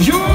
You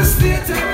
this theater.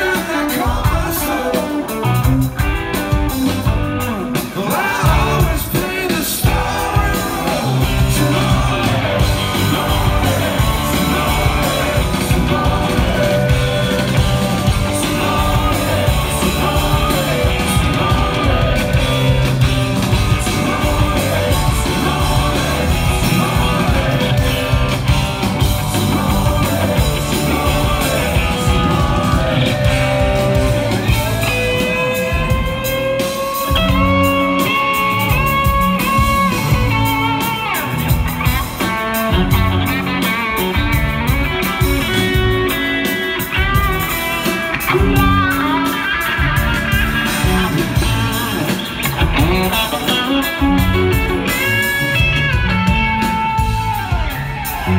I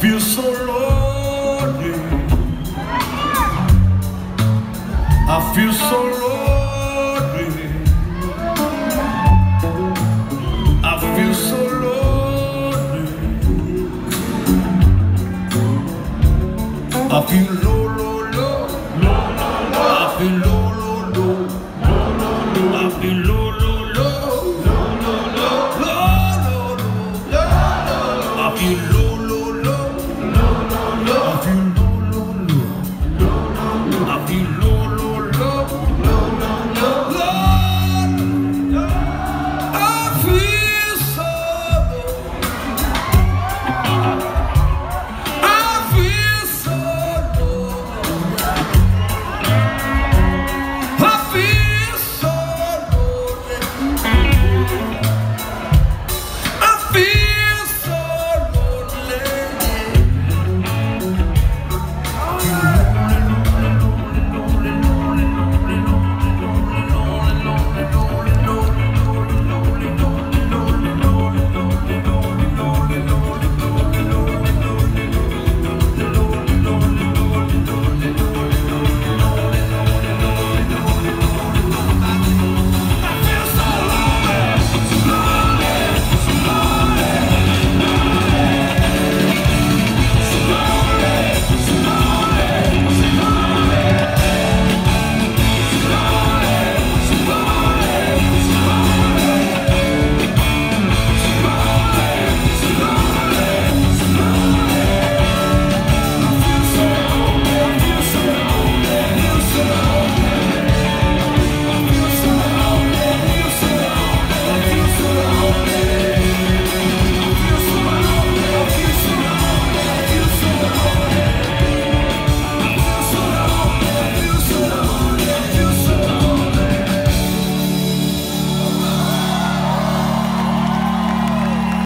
feel so lonely. I feel so lonely.